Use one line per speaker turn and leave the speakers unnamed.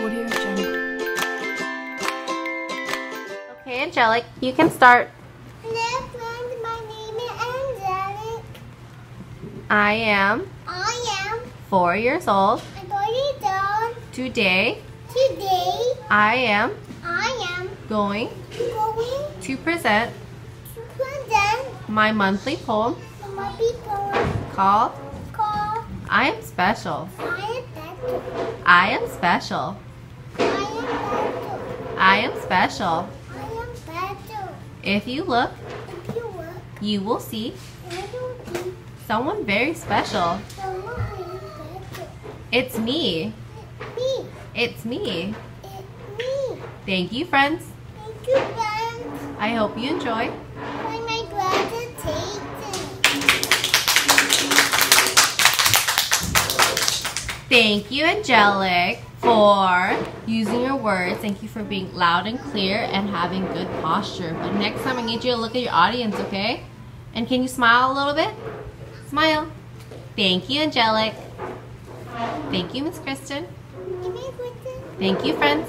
Audio Jungle.
Okay, Angelic, you can start.
Hello friends, my name is Angelic.
I am
I am
four years old.
a boy down.
Today,
Today
I am
I am
going
going
to present
to present
my monthly poem
to my people
called
called
I Am Special.
I am better.
I am special.
I am better.
I am special.
I am better.
If you look,
If you work,
you will see
I will be
someone very special.
someone better.
It's me.
Me.
It's me.
It's me.
Thank you, friends.
Thank you friends.
I hope you enjoy. Thank you, Angelic, for using your words. Thank you for being loud and clear and having good posture. But next time I need you to look at your audience, okay? And can you smile a little bit? Smile. Thank you, Angelic. Thank you, Miss Kristen.
Give me a question.
Thank you, friends.